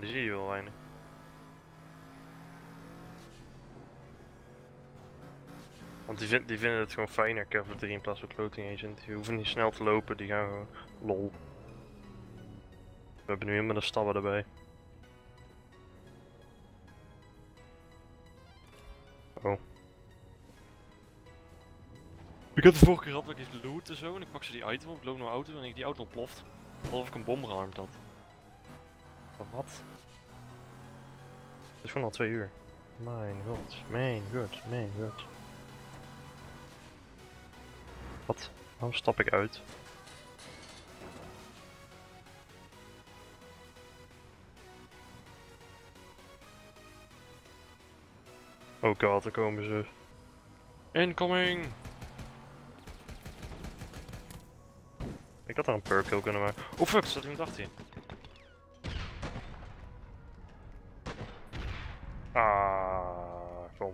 Die zie je wel weinig. Want die, die vinden het gewoon fijner, Cavalry in plaats van Clothing Agent. Die hoeven niet snel te lopen, die gaan gewoon lol. We hebben nu helemaal de stabben erbij. Oh. Ik had de vorige keer gehad dat ik iets loot en zo en ik pak ze die item op, ik loop naar auto en ik die auto ontploft. Alsof ik een bom gearmd had. Wat? Het is gewoon al twee uur. Mijn god, mijn god, mijn god. Wat? Waarom stap ik uit? Oh god, daar komen ze. Incoming! Ik had daar een perk kill kunnen maken. Oh fuck, staat iemand achter je.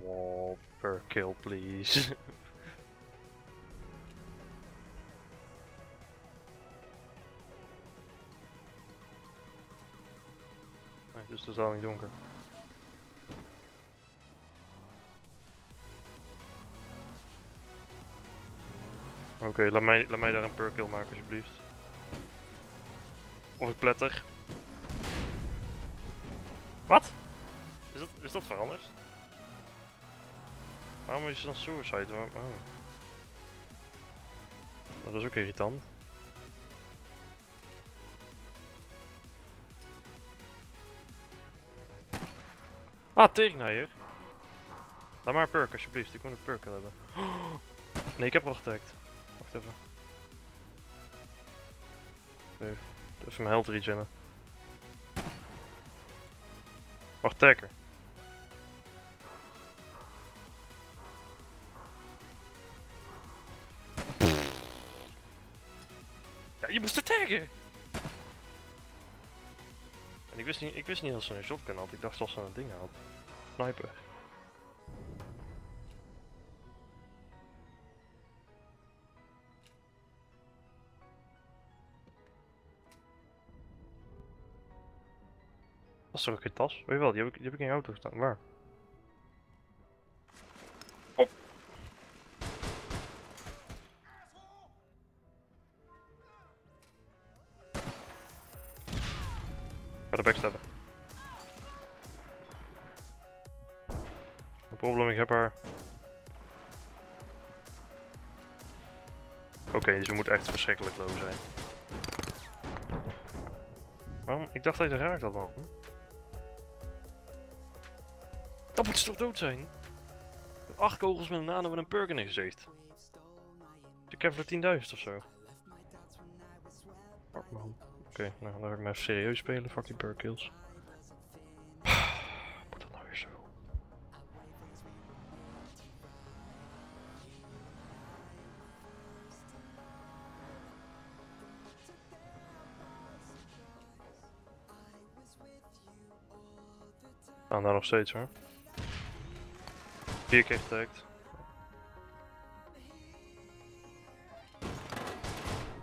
Op. Per kill, please. nee, het is totaal niet donker. Oké, laat, mij, laat mij daar een per kill maken alsjeblieft. Of ik pletter. Wat? Is dat, is dat veranderd? Waarom is het dan suicide? Oh. Dat is ook irritant. Ah, tegenheier. Laat maar een perk alsjeblieft, ik moet een perk hebben. Nee, ik heb al getagd. Wacht even. Even, even mijn health regenen. Wacht, tagger. Je moest er taggen! En ik wist niet, ik wist niet dat ze een shotgun had, ik dacht dat ze een ding had. Sniper. Dat is toch geen tas? Weet je wel, die heb ik, die heb ik in je auto staan. Waar? Ga de backstabben. Geen probleem, ik heb haar. Oké, dus we moeten echt verschrikkelijk low zijn. Waarom? Ik dacht dat je geraakt had man. Dat moet ze toch dood zijn? Acht kogels met een nano en een perk in je gezicht. Ik heb voor 10.000 of zo. Oké, nou dan ga ik maar even serieus spelen, fuck die perk kills. Moet dat nou weer zo? Staan daar nog steeds hoor. Vier keer getagd.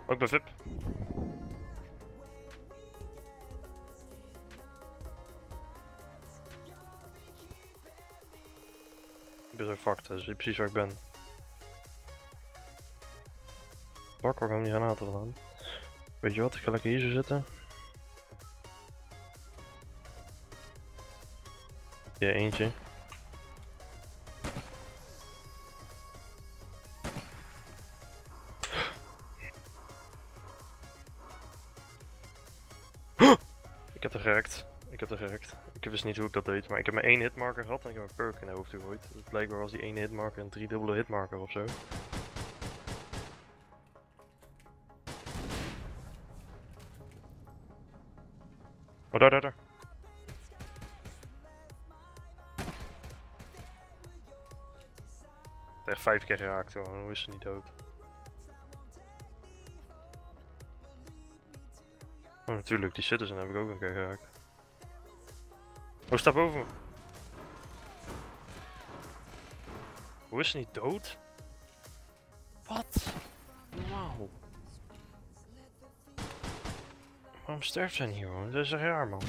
Ook bij VIP. Fucked, dus precies waar ik ben. Bak, waar komen die granaten vandaan? Weet je wat, ik ga lekker hier zo zitten. Ja, eentje. Ik wist niet hoe ik dat deed, maar ik heb maar één hitmarker gehad en ik heb een perk in de hoofd gegooid. Dus blijkbaar was die ene hitmarker een driedubbele hitmarker of zo. Oh, daar, daar, daar. Echt vijf keer geraakt, hoor. Hoe is ze niet dood? Oh, natuurlijk, die citizen heb ik ook een keer geraakt. Oh, sta boven me. Hoe is ze niet dood? Wat? Normaal. Waarom sterft zij niet? Dat is raar, man.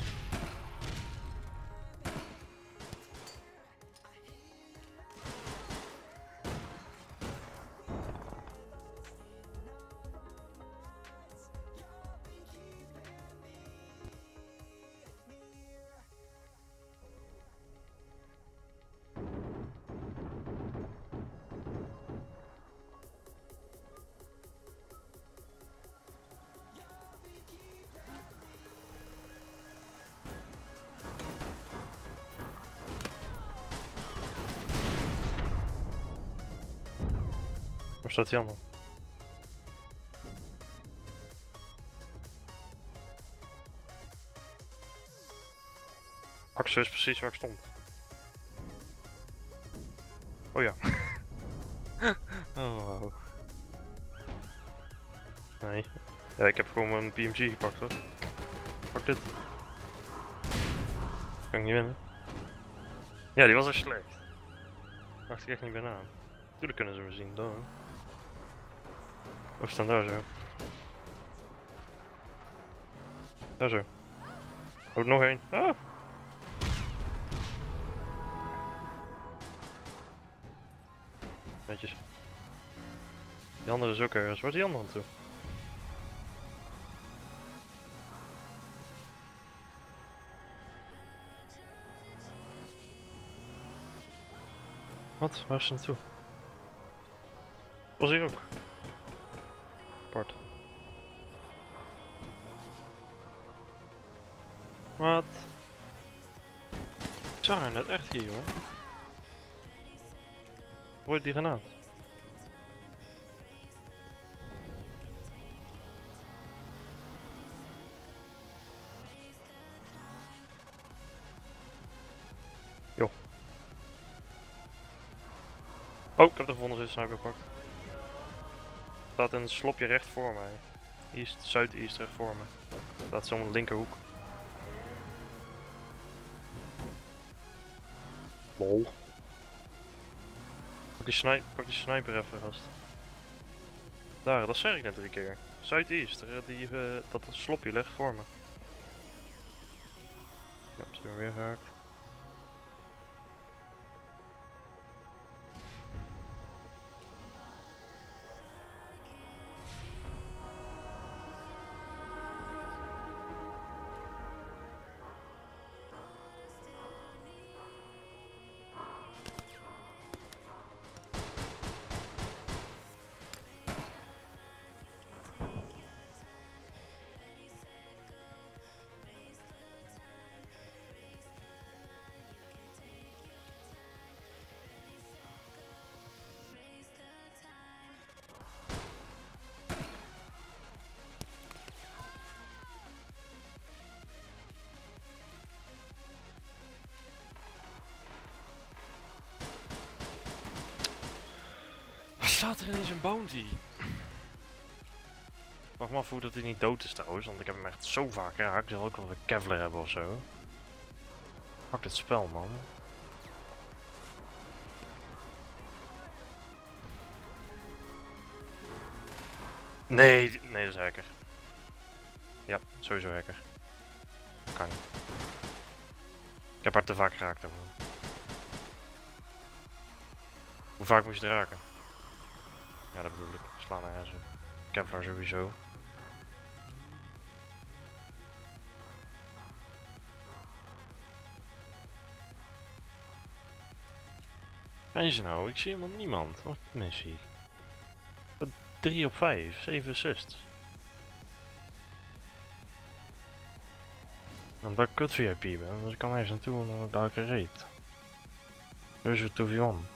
Ander? Axel is precies waar ik stond. Oh ja. oh. wow. Nee. Ja, ik heb gewoon een PMG gepakt hoor. Pak dit. Kan ik niet winnen. Ja, die was echt slecht. Dacht ik echt niet bijna aan. Tuurlijk kunnen ze me zien, dan. Of staan daar zo. Daar zo. Ook nog één. Ah! Netjes. Die andere is ook ergens. Waar is die andere toe? Wat? Waar is ze naartoe? Was hier ook? Apart. Wat? Ik zag haar net echt hier, hoor. Je die granaat? Jo. Oh, ik heb de volgende sniper gepakt. Staat een slopje recht voor mij. East, zuid-east recht voor me. Staat zo'n linkerhoek. Lol. Pak die, sni pak die sniper even vast. Daar, dat zeg ik net drie keer. Zuid-east, eh, die, uh, dat slopje ligt voor me. Ja, ze weer geraakt. Staat er ineens een bounty? Wacht maar af dat hij niet dood is trouwens, want ik heb hem echt zo vaak geraakt. Ik zal ook wel een Kevlar hebben of zo. Pak dit spel man. Nee, nee dat is hacker. Ja, sowieso hacker. Kan niet. Ik heb haar te vaak geraakt daarvan. Hoe vaak moest je er raken? Ja, dat bedoel ik. Slaan naar zo. Kevlar sowieso. Ze nou? Ik zie helemaal niemand. Wat missie? 3 op 5, 7 assists. Omdat ik kut VIP ben, dus ik kan ergens naartoe en dan word ik daar gereed. Dus het 2v1.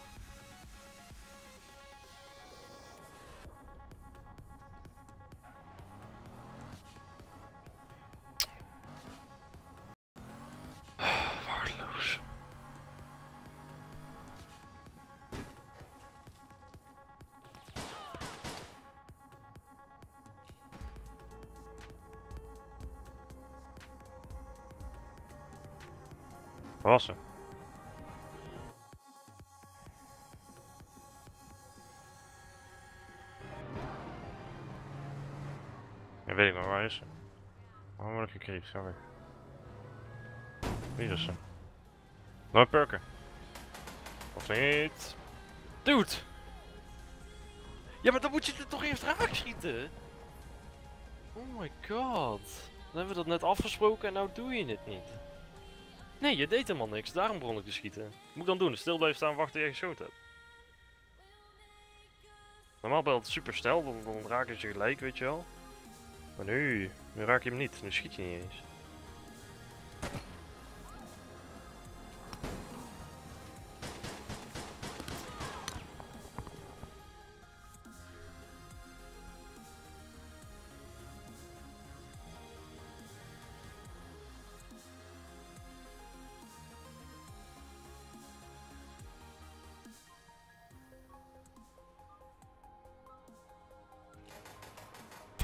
Ze? Ja, weet ik maar, waar is ze? Waarom word ik? Sorry. Hier is ze. Nooit perken. Of niet? Dude! Ja, maar dan moet je er toch eerst raak schieten? Oh my god. Dan hebben we dat net afgesproken en nou doe je het niet. Nee, je deed helemaal niks. Daarom begon ik te schieten. Wat moet ik dan doen? Stil blijven staan wachten tot je geschoten hebt. Normaal ben altijd super snel, dan, dan raak je ze gelijk, weet je wel. Maar nu, nu raak je hem niet. Nu schiet je niet eens.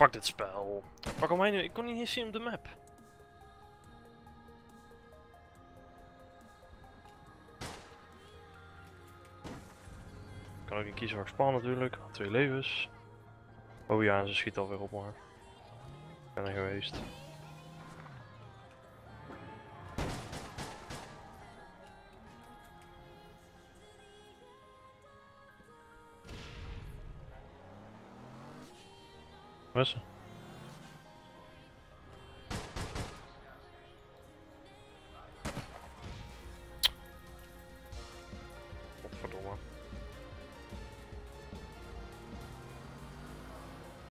Fuck dit spel. Waarom mij nu? Ik kon niet eens zien op de map. Ik kan ook niet kiezen waar ik natuurlijk. Twee levens. Oh ja, ze schiet alweer op maar. Ik ben er geweest. Waar is ze?